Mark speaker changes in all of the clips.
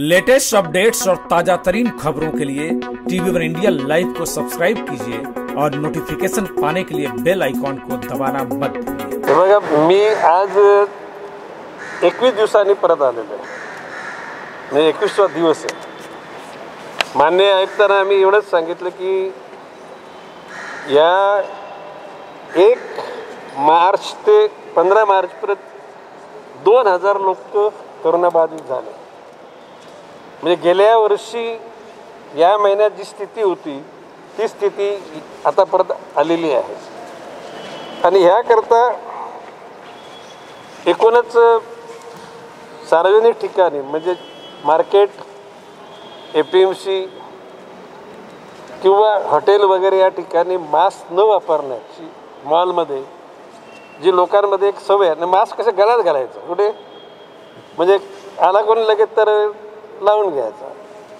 Speaker 1: Latest updates और ताजा तरीन खबरों के लिए टीवी वन इंडिया लाइव को सब्सक्राइब कीजिए और नोटिफिकेशन पाने के लिए बेल आयकॉन को दबाना मत भूलिए।
Speaker 2: मी आज एकवीस दिवसांनी परत आलेलो आहे. म्हणजे एकवीसवा दिवस आहे. मान्य आयुक्तांना आम्ही एवढंच सांगितलं की या एक मार्च ते पंधरा मार्चपर्यंत दोन हजार लोक करोनाबाधित झाले. म्हणजे गेल्या वर्षी या महिन्यात जी स्थिती होती ती स्थिती आता परत आलेली आहे. आणि ह्याकरता एकूणच सार्वजनिक ठिकाणी म्हणजे market A P M C किंवा हॉटेल वगैरे या ठिकाणी मास्क न वापरण्याची मॉलमध्ये जी लोकांमध्ये एक सवय आहे आणि मास्क कसं गळ्यात घालायचं? कुठे? म्हणजे आला कोणी लगेच तर लावून घ्यायचा.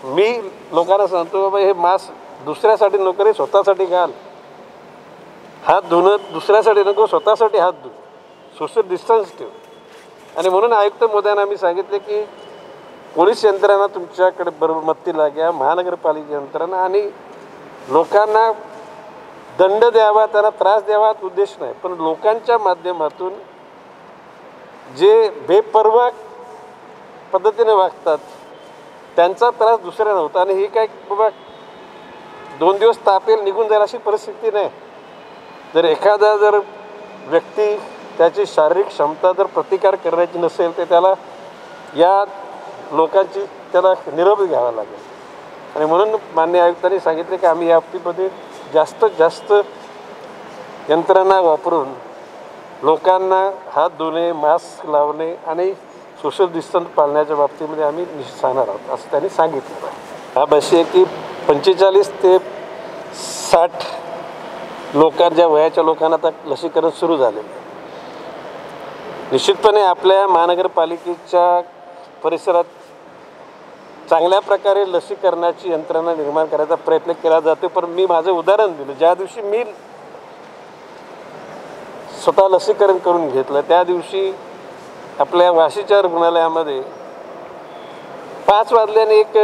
Speaker 2: मी लोकांना सांगतो बाबा हे मास्क दुसऱ्यासाठी नको रे स्वतःसाठी घाल. हात धुणं दुसऱ्यासाठी नको स्वतःसाठी हात धु. सोशल डिस्टन्स ठेव. आणि म्हणून आयुक्त मोदयांना आम्ही सांगितले की पोलीस यंत्रणा तुमच्याकडे बरोबर मत्ती लाग्या महानगरपालिका यंत्रणा आणि लोकांना दंड द्यावा त्यांना त्रास द्यावा हा उद्देश नाही. पण लोकांच्या माध्यमातून जे बेपर्वा पद्धतीने वागतात त्यांचा त्रास दुसऱ्या नव्हता आणि ही काय बाबा दोन दिवस तापेल निघून जाईल अशी परिस्थिती नाही. जर एखादा जर व्यक्ती त्याची शारीरिक क्षमता जर प्रतिकार करण्याची नसेल तर त्याला या लोकांची त्याला निरोप घ्यावा लागेल. आणि म्हणून मान्य आयुक्तांनी सांगितले की आम्ही या बाबतीमध्ये जास्तीत जास्त यंत्रणा वापरून लोकांना हात धुणे मास्क लावणे आणि सोशल डिस्टन्स पाळण्याच्या बाबतीमध्ये आम्ही निश्चित सांगणार आहोत असं त्यांनी सांगितलं हा बशी आहे की पंचेचाळीस ते साठ लोकांच्या वयाच्या लोकांना आता लसीकरण सुरू झालेलं आहे. निश्चितपणे आपल्या महानगरपालिकेच्या परिसरात चांगल्या प्रकारे लसीकरणाची यंत्रणा निर्माण करायचा प्रयत्न केला जातो पण मी माझं उदाहरण दिलं. ज्या दिवशी मी स्वतः लसीकरण करून घेतलं त्या दिवशी आपल्या वाशीच्या रुग्णालयामध्ये पाच वाजल्याने एक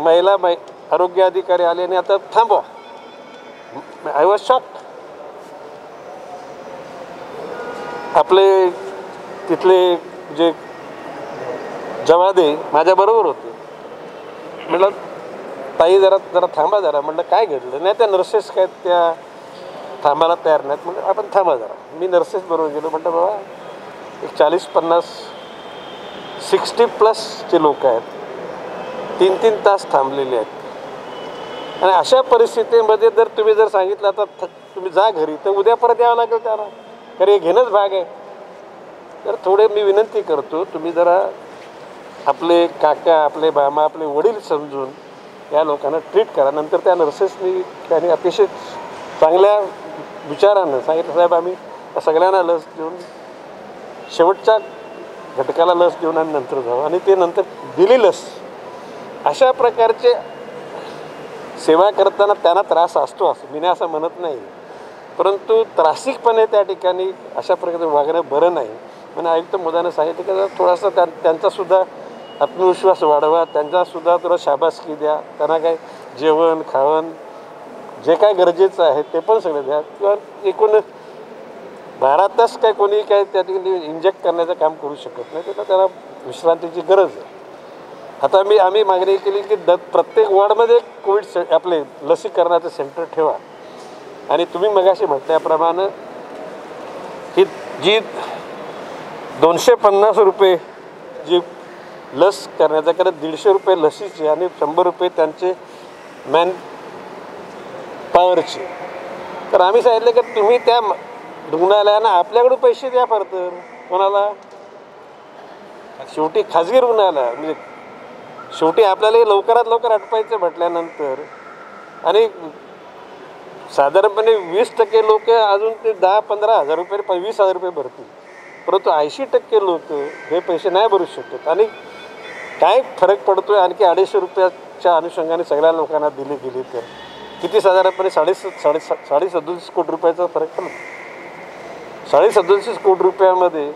Speaker 2: महिला मै आरोग्य अधिकारी आले आणि आता थांबवा. आय वॉज शॉक आपले तिथले जे जवादे माझ्याबरोबर होते. म्हटलं ताई जरा जरा थांबा जरा. म्हटलं काय घडलं? नाही त्या नर्सेस काय त्या थांबायला तयार नाहीत. म्हणलं आपण थांबा जरा. मी नर्सेस बरोबर गेलो. म्हटलं बाबा एक चाळीस पन्नास सिक्स्टी प्लसचे लोक आहेत तीन तीन तास थांबलेले आहेत. आणि अशा परिस्थितीमध्ये जर तुम्ही जर सांगितलं आता तुम्ही जा घरी तर उद्या परत यावं लागेल त्याला कारण हे घेणंच भाग आहे. तर थोडे मी विनंती करतो तुम्ही जरा आपले काका आपले मामा आपले वडील समजून या लोकांना ट्रीट करा. नंतर त्या नर्सेसनी त्यांनी अतिशय चांगल्या विचारानं सांगितलं साहेब आम्ही सगळ्यांना लस देऊन शेवटच्या घटकाला लस देऊन आणि नंतर जाऊ आणि ते नंतर दिली लस. अशा प्रकारचे सेवा करताना त्यांना त्रास असतो असं. मी असं म्हणत नाही. परंतु त्रासिकपणे त्या ठिकाणी अशा प्रकारे वागणं बरं नाही. म्हणून आयुक्त मोदानं सांगितलं की थोडासा त्या त्यांचासुद्धा आत्मविश्वास वाढवा. त्यांचासुद्धा थोडं शाबासकी द्या. त्यांना काय जेवण खावण जे काय गरजेचं आहे ते पण सगळं द्या. किंवा एकूण बारा काय कोणी काय त्या ठिकाणी इंजेक्ट करण्याचं काम करू शकत नाही तर त्याला विश्रांतीची गरज आहे. आता मी आम्ही मागणी केली की द प्रत्येक वॉर्डमध्ये कोविड से आपले लसीकरणाचं सेंटर ठेवा. आणि तुम्ही मगाशी म्हटल्याप्रमाणे ही जी दोनशे पन्नास रुपये जी लस करण्याचा कारण दीडशे रुपये लसीचे आणि शंभर रुपये त्यांचे मॅन पॉवरचे तर आम्ही सांगितलं की तुम्ही त्या रुग्णालयानं आपल्याकडे पैसे द्या परत. कोणाला? शेवटी खाजगी रुग्णालय. म्हणजे शेवटी आपल्याला लवकरात लवकर आटपायचं म्हटल्यानंतर. आणि साधारणपणे वीस टक्के लोक अजून ते दहा पंधरा हजार रुपये वीस हजार रुपये भरतील. परंतु ऐंशी टक्के लोक हे पैसे नाही भरू शकत. आणि काय फरक पडतोय? आणखी अडीचशे रुपयाच्या अनुषंगाने सगळ्या लोकांना दिले गेले तर. किती साधारणपणे साडे साडे साडे सदोतीस कोटी रुपयाचा फरक पडतो साडेसदोतीस कोटी रुपयामध्ये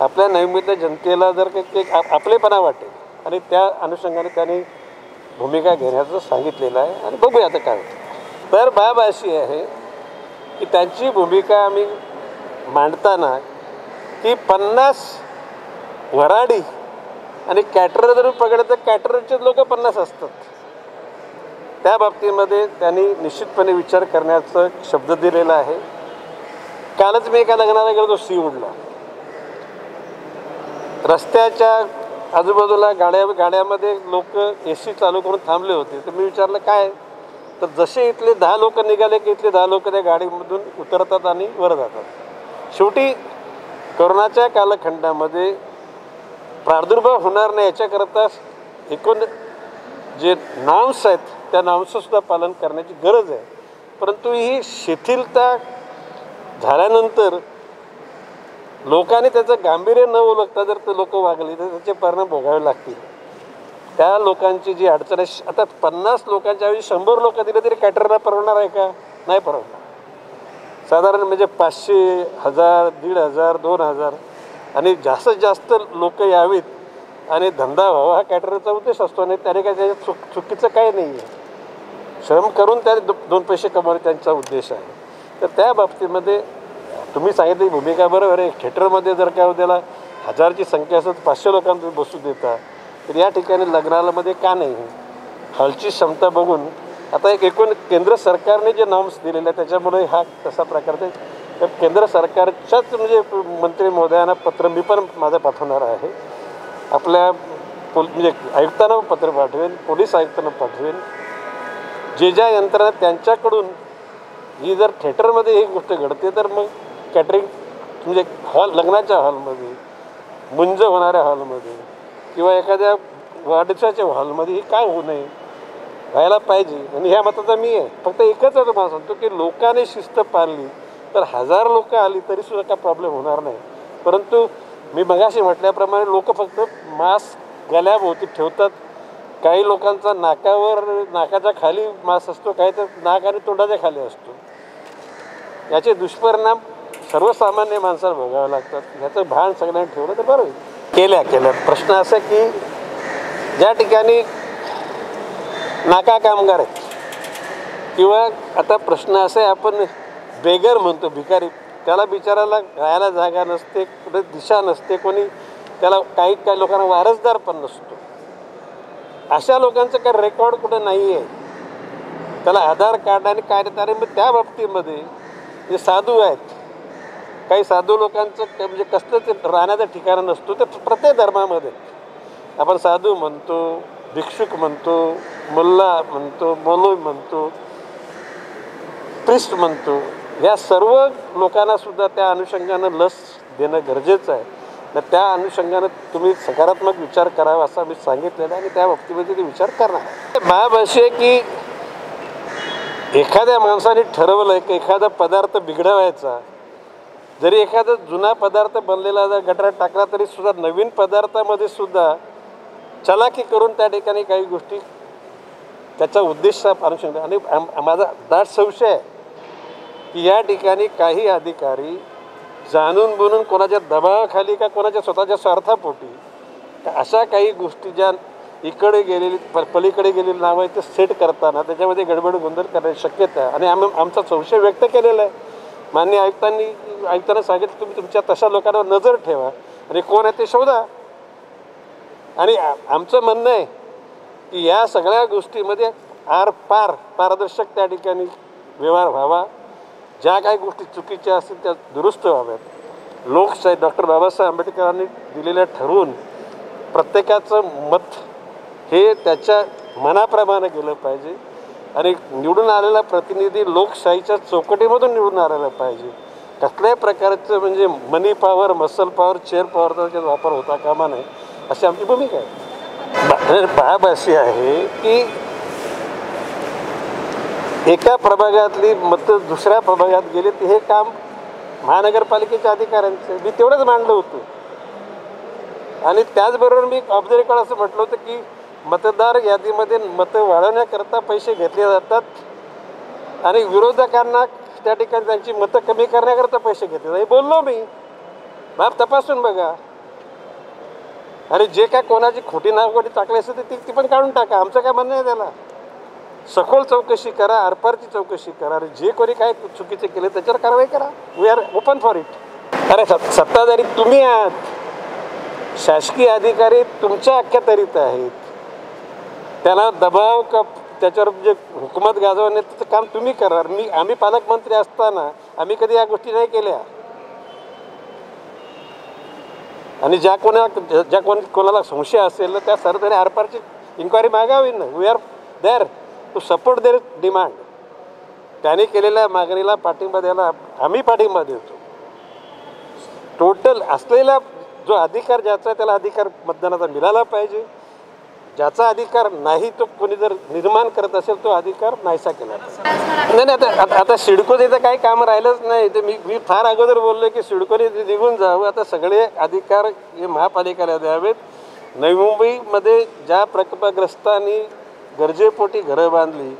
Speaker 2: आपल्या नैमित्य जनतेला जर काही एक आप- आपलेपणा वाटेल आणि त्या अनुषंगाने त्यांनी भूमिका घेण्याचं सांगितलेलं आहे आणि बघूया आता काय होतं. तर बाब अशी आहे की त्यांची भूमिका आम्ही मांडताना की पन्नास वराडी आणि कॅटरर जर पकडलं तर कॅटररचे लोक पन्नास असतात. त्या बाबतीमध्ये त्यांनी निश्चितपणे विचार करण्याचा शब्द दिलेला आहे. कालच मी एका लग्नाला गेलो तो सीवूडला रस्त्याच्या आजूबाजूला गाड्या गाड्यामध्ये लोक ए सी चालू करून थांबले होते. तर मी विचारलं काय? तर जसे इथले दहा लोक निघाले की इथले दहा लोक त्या गाडीमधून उतरतात आणि वर जातात. शेवटी कोरोनाच्या कालखंडामध्ये प्रादुर्भाव होणार नाही याच्याकरता एकूण जे नॉर्म्स आहेत त्या नॉर्म्सचं सुद्धा पालन करण्याची गरज आहे. परंतु ही शिथिलता झाल्यानंतर लोकांनी त्याचं गांभीर्य न ओळखता जर ते लोक वागले तर त्याचे परिणाम भोगावे लागतील. त्या लोकांची जी अडचण आहे श- आता पन्नास लोकांच्या ऐवजी शंभर लोक दिले तरी कॅटरला परवडणार आहे का? नाही परवडणार. साधारण म्हणजे पाचशे हजार दीड हजार दोन हजार आणि जास्तीत जास्त लोक यावीत आणि धंदा व्हावा हा कॅटरचा उद्देश असतो आणि त्याने काय त्याच्या चुक चुकीचं काही नाही आहे श्रम करून त्याने दो दोन पैसे कमवणे त्यांचा उद्देश आहे. तर त्या बाबतीमध्ये तुम्ही सांगितली भूमिका बरोबर आहे. थिएटरमध्ये जर काय त्याला हजारची संख्या असेल पाचशे लोकांना तुम्ही बसू देता. तर या ठिकाणी लग्नालामध्ये का नाही? हॉलची क्षमता बघून आता एक एकूण केंद्र सरकारने जे नॉर्म्स दिलेले आहेत त्याच्यामुळे हा तसा प्रकारचे तर केंद्र सरकारच्याच म्हणजे मंत्री महोदयांना पत्र मी पण माझं पाठवणार आहे. आपल्या पोल म्हणजे आयुक्तांना पत्र पाठवेन पोलीस आयुक्तांना पाठवेन. जे ज्या यंत्रणा त्यांच्याकडून ही जर थिएटरमध्ये ही गोष्ट घडते तर मग कॅटरिंग म्हणजे हॉल लग्नाच्या हॉलमध्ये मुंज होणाऱ्या हॉलमध्ये किंवा एखाद्या वाढदिवसाच्या हॉलमध्ये हे काय होऊ नये व्हायला पाहिजे. आणि ह्या मताचा मी आहे. फक्त एकच आता मला सांगतो की लोकांनी शिस्त पाळली तर हजार लोकं आली तरी सुद्धा काय प्रॉब्लेम होणार नाही. परंतु मी मगाशी म्हटल्याप्रमाणे लोक फक्त मास्क गल्याभोवती ठेवतात. काही लोकांचा नाकावर नाकाच्या खाली मास असतो काही तर नाक आणि तोंडाच्या खाली असतो. याचे दुष्परिणाम सर्वसामान्य माणसाला भोगावे लागतात. ह्याचं भान सगळ्यांनी ठेवलं तर बरं केल्या केल्या. प्रश्न असा की ज्या ठिकाणी नाका कामगार आहेत किंवा आता प्रश्न असा आहे आपण बेगर म्हणतो भिकारी. त्याला बिचाराला राहायला जागा नसते कुठे दिशा नसते कोणी त्याला काही काही लोकांना वारसदार पण नसतो. अशा लोकांचं काही रेकॉर्ड कुठं नाही आहे त्याला आधार कार्ड आणि काय मग त्या बाबतीमध्ये जे साधू आहेत काही साधू लोकांचं म्हणजे कसलं ते राहण्याचं ठिकाण नसतो ते प्रत्येक धर्मामध्ये. आपण साधू म्हणतो भिक्षुक म्हणतो मुल्ला म्हणतो मौलवी म्हणतो प्रिस्ट म्हणतो या सर्व लोकांना सुद्धा त्या अनुषंगानं लस देणं गरजेचं आहे. तर त्या अनुषंगानं तुम्ही सकारात्मक विचार करावा असा मी सांगितलेला आहे आणि त्या बाबतीमध्ये ते विचार करणार बाब की एखाद्या माणसाने ठरवलं की एखादा पदार्थ बिघडवायचा जरी एखादा जुना पदार्थ बनलेला जर गटारात टाकला तरी सुद्धा नवीन पदार्थामध्ये सुद्धा चलाखी करून त्या ठिकाणी काही गोष्टी त्याचा उद्देश अनुषंग आणि माझा दाट संशय आहे की या ठिकाणी काही अधिकारी जाणून बुनून कोणाच्या दबावाखाली का कोणाच्या स्वतःच्या स्वार्थापोटी अशा काही गोष्टी ज्या इकडे गेलेली प पलीकडे गेलेली नावं आहेत ते सेट करताना त्याच्यामध्ये गडबड गोंधळ करण्याची शक्यता आहे. आणि आम्ही आमचा संशय व्यक्त केलेला आहे. मान्य आयुक्तांनी आयुक्तांना सांगितलं तुम्ही तुमच्या तशा लोकांवर नजर ठेवा आणि कोण आहे ते शोधा. आणि आमचं म्हणणं आहे की या सगळ्या गोष्टीमध्ये आर पार पारदर्शक त्या ठिकाणी व्यवहार व्हावा. ज्या काही गोष्टी चुकीच्या असतील त्या दुरुस्त व्हाव्यात. लोकशाही डॉक्टर बाबासाहेब आंबेडकरांनी दिलेल्या ठरवून प्रत्येकाचं मत हे त्याच्या मनाप्रमाणे गेलं पाहिजे. आणि निवडून आलेला प्रतिनिधी लोकशाहीच्या चौकटीमधून निवडून आलेला पाहिजे. कसल्याही प्रकारचं म्हणजे money power muscle power chair पॉवरचा त्याचा वापर होता कामा नये अशी आमची भूमिका आहे. बाब अशी आहे की एका प्रभागातली मतं दुसऱ्या प्रभागात गेली ते हे काम महानगरपालिकेच्या अधिकाऱ्यांचं मी तेवढंच मांडलं होतं. आणि त्याचबरोबर मी ऑफ द असं म्हटलं होतं की मतदार यादीमध्ये मतं वाढवण्याकरता पैसे घेतले जातात. आणि विरोधकांना त्या ठिकाणी त्यांची मतं कमी करण्याकरता पैसे घेतले जातात. हे बोललो मी. बाब तपासून बघा. अरे जे काय कोणाची खोटी नावकोटी टाकली असेल ती ती पण काढून टाका. आमचं काय म्हणणं आहे त्याला? सखोल चौकशी करा आरपारची चौकशी करा. अरे जे कोणी काय चुकीचे केले त्याच्यावर कारवाई करा. We are open for it अरे सत्ताधारी तुम्ही आहात. शासकीय अधिकारी तुमच्या अखत्यारीत आहेत. त्याला दबाव का त्याच्यावर जे हुकूमत गाजवण्याचं काम तुम्ही करणार. मी आम्ही पालकमंत्री असताना आम्ही कधी या गोष्टी नाही केल्या. आणि ज्या कोणा ज्या कोण कोणाला संशय असेल ना त्या सरकारने आरपारची इन्क्वायरी मागावी ना. We are there to support their demand त्याने केलेल्या मागणीला पाठिंबा द्यायला आम्ही पाठिंबा देतो. टोटल असलेला जो अधिकार ज्याचा आहे त्याला अधिकार मतदानाचा मिळाला पाहिजे. ज्याचा अधिकार नाही तो कोणी जर निर्माण करत असेल तो अधिकार नाहीसा केला. नाही नाही आता आता- आता सिडको काही काम राहिलंच नाही. ते मी मी फार अगोदर बोललो की सिडकोने निघून जावं. आता सगळे अधिकार हे महापालिकेला द्यावेत. नवी मुंबईमध्ये ज्या प्रकल्पग्रस्तांनी गरजेपोटी घरं बांधली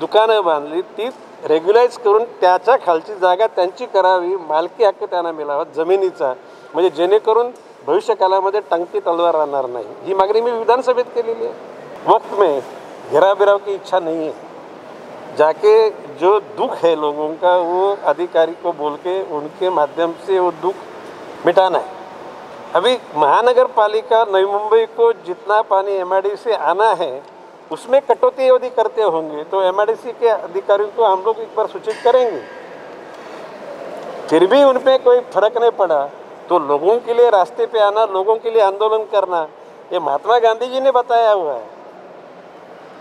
Speaker 2: दुकानं बांधली ती रेग्युलाइज करून त्याच्या खालची जागा त्यांची करावी. मालकी हक्क त्यांना मिळावा जमिनीचा. म्हणजे जेणेकरून भविष्य कालामध्ये टंगती तलवार राहणार नाही. ही मागणी मी विधानसभेत केलेली आहे. वक्त में घेरा बिराव की इच्छा नहीं है. जाके जो दुख है लोगों का, वो अधिकारी को बोल के उनके माध्यम से वो दुख मिटाना है. अभी महानगर पालिका नई मुंबई को जितना पानी एम से आना है, उसमें कटौती यदि करते होंगे तो एम के अधिकारियों को हम लोग एक बार सूचित करेंगे. फिर भी उन पे कोई फ़र्क नहीं पड़ा. तो लोगों के लिए रास्ते पे आना, लोगों के लिए आंदोलन करना, ये महात्मा गांधी जी ने बताया हुआ है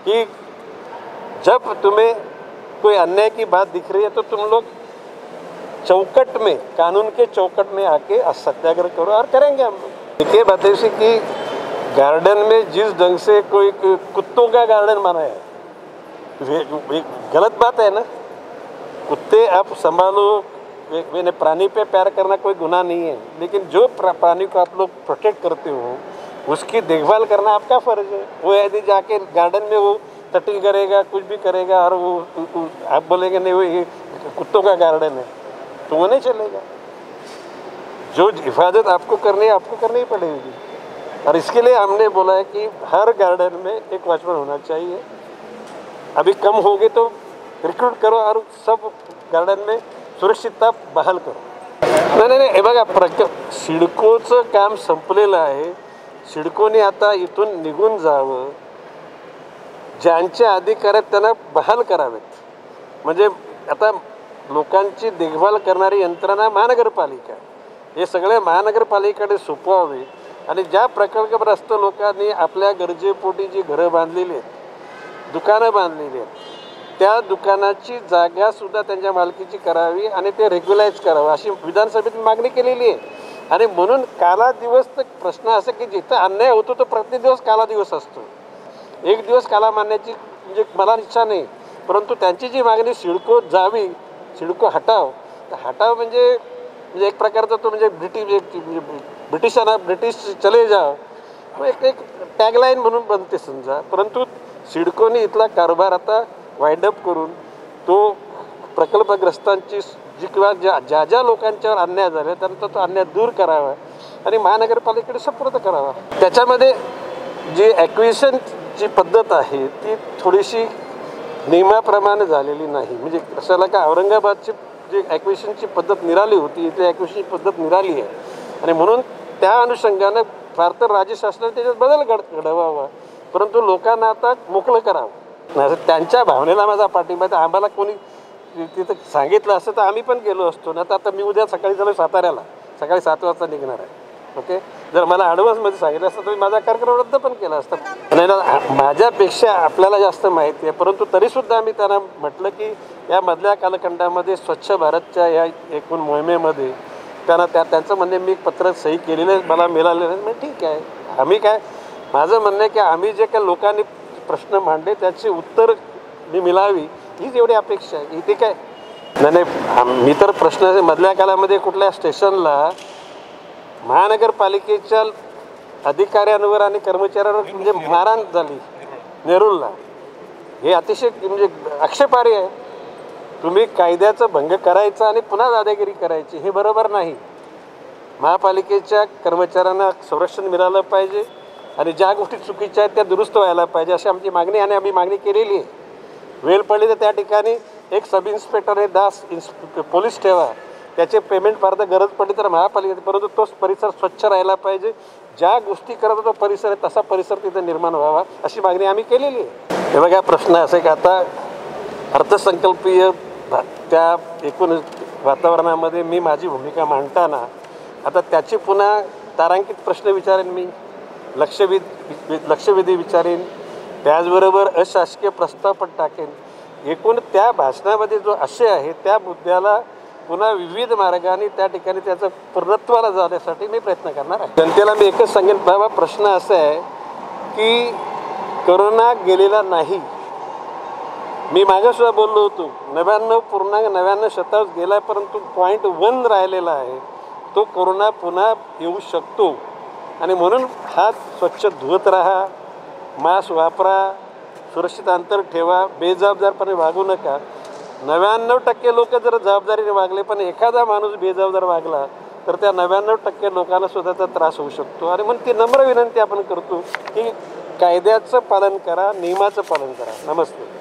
Speaker 2: कि जब तुम्हें कोई अन्याय की बात दिख रही है तो तुम लोग चौकट में, कानून के चौकट में आके सत्याग्रह करो और करेंगे हम लोग। देखिए, बात कि गार्डन में जिस ढंग से कोई कुत्तों का गार्डन बनाया है, ये- ये गलत बात है ना? कुत्ते आप संभालो वे- मैंने प्राणी पे प्यार करना कोई गुनाह नहीं है। लेकिन जो प्राणी को आप लोग प्रोटेक्ट करते हो, उसकी देखभाल करना आपका फ़र्ज़ है। वो यदि जाके गार्डन में वो टटिंग करेगा, कुछ भी करेगा और वो- आप बोलेंगे, नहीं, वो ये कुत्तों का गार्डन है। तो वो नहीं चलेगा। जो हिफाजत आपको करनी है, आपको करनी ही पड़ेगी। और इसके लिए हमने बोला है कि हर गार्डन में एक वॉचमैन होना चाहिए। अभी कम हो गए तो रिक्रूट करो और सब गार्डन में सुरक्षितता बहाल करू. नाही नाही नाही हे बघा प्रक सिडकोचं काम संपलेलं आहे. सिडकोने आता इथून निघून जावं. ज्यांचे अधिकार आहेत त्यांना बहाल करावेत. म्हणजे आता लोकांची देखभाल करणारी यंत्रणा महानगरपालिका हे सगळे महानगरपालिकेकडे सोपवावे. आणि ज्या प्रकल्पग्रस्त लोकांनी आपल्या गरजेपोटी जी घरं बांधलेली आहेत दुकानं बांधलेली आहेत त्या दुकानाची जागा सुद्धा त्यांच्या मालकीची करावी आणि ते रेग्युलाइज करावं अशी विधानसभेत मागणी केलेली आहे. आणि म्हणून काला दिवस तर प्रश्न असा की जिथं अन्याय होतो तो प्रत्येक दिवस काला दिवस असतो. एक दिवस काला मानण्याची म्हणजे मला इच्छा नाही परंतु त्यांची जी मागणी सिडको जावी सिडको हटाव तर हटाव म्हणजे म्हणजे एक प्रकारचा तो म्हणजे ब्रिटिश म्हणजे ब्रिटिशांना ब्रिटिश चले जाव. एक एक टॅगलाईन म्हणून बनते समजा परंतु सिडकोने इथला कारभार आता वाईंडअप करून तो प्रकल्पग्रस्तांची जी किंवा ज्या ज्या ज्या लोकांच्यावर अन्याय झाला त्यांचा तो अन्याय दूर करावा आणि महानगरपालिकेकडे सपूर्द करावा. त्याच्यामध्ये जी ॲक्विशनची पद्धत आहे ती थोडीशी नियमाप्रमाणे झालेली नाही. म्हणजे कशाला का औरंगाबादची जी ॲक्विशनची पद्धत निराली होती इथे ॲक्विशनची पद्धत निराली आहे. आणि म्हणून त्या अनुषंगानं फार तर राज्य शासनाने त्याच्यात बदल घड घडवावा. परंतु लोकांना आता मोकळं करावं. नाही त्यांच्या भावनेला माझा पाठिंबा तर आम्हाला कोणी तिथं सांगितलं असतं तर आम्ही पण गेलो असतो ना तर आता मी उद्या सकाळी चालू साताऱ्याला सकाळी सात वाजता निघणार आहे. ओके? जर मला ॲडव्हान्समध्ये सांगितलं असतं तर मी माझा कार्यक्रम रद्द पण केला असता. नाही ना माझ्यापेक्षा आपल्याला जास्त माहिती आहे परंतु तरीसुद्धा आम्ही त्यांना म्हटलं की या मधल्या कालखंडामध्ये स्वच्छ भारतच्या या एकूण मोहिमेमध्ये त्यांना त्या त्यांचं म्हणणे मी पत्र सही केलेलं आहे, मला मिळालेलं नाही ठीक आहे. आम्ही काय माझं म्हणणं आहे की आम्ही जे काही लोकांनी प्रश्न मांडले त्याची उत्तर मी मिळावी हीच एवढी अपेक्षा आहे. इथे काय? नाही नाही मी तर प्रश्न मधल्या काळामध्ये कुठल्या स्टेशनला महानगरपालिकेच्या अधिकाऱ्यांवर आणि कर्मचाऱ्यांवर म्हणजे मारहाण झाली नेरूलला. हे अतिशय म्हणजे आक्षेपार्ह आहे. तुम्ही कायद्याचा भंग करायचा आणि पुन्हा दादागिरी करायची हे बरोबर नाही. महापालिकेच्या कर्मचाऱ्यांना संरक्षण मिळालं पाहिजे. आणि ज्या गोष्टी चुकीच्या आहेत त्या दुरुस्त व्हायला पाहिजे अशी आमची मागणी आणि आम्ही मागणी केलेली आहे. वेळ पडली तर त्या ठिकाणी एक सब इन्स्पेक्टर आणि दास इन्स पोलीस ठेवा. त्याचे पेमेंट फार तर गरज पडली तर महापालिकेत परंतु तोच परिसर स्वच्छ राहायला पाहिजे. ज्या गोष्टी करत होतो परिसर आहे तसा परिसर तिथे निर्माण व्हावा अशी मागणी आम्ही केलेली आहे. हे बघा प्रश्न असे की आता अर्थसंकल्पीय त्या एकूण वातावरणामध्ये मी माझी भूमिका मांडताना आता त्याची पुन्हा तारांकित प्रश्न विचारेन मी. लक्षवेध वि- लक्षवेधी विचारेन. त्याचबरोबर अशासकीय प्रस्ताव पण टाकेन. एकूण त्या भाषणामध्ये जो आशय आहे त्या मुद्द्याला पुन्हा विविध मार्गाने त्या ठिकाणी त्याचं पूर्णत्वाला जाण्यासाठी मी प्रयत्न करणार आहे. जनतेला मी एकच सांगेन बाबा प्रश्न असा आहे की करोना गेलेला नाही. मी मागंसुद्धा बोललो होतो नव्याण्णव पूर्णांक नव्याण्णव शतांश गेला परंतु पॉईंट वन राहिलेला आहे. तो कोरोना पुन्हा येऊ शकतो. आणि म्हणून हात स्वच्छ धुवत राहा मास्क वापरा सुरक्षित अंतर ठेवा बेजबाबदारपणे वागू नका. नव्याण्णव टक्के लोक जर जबाबदारीने वागले पण एखादा माणूस बेजबाबदार वागला तर त्या नव्याण्णव टक्के लोकांना सुद्धा त्रास होऊ शकतो. आणि म्हणून ती नम्र विनंती आपण करतो की कायद्याचं पालन करा नियमाचं पालन करा. नमस्ते.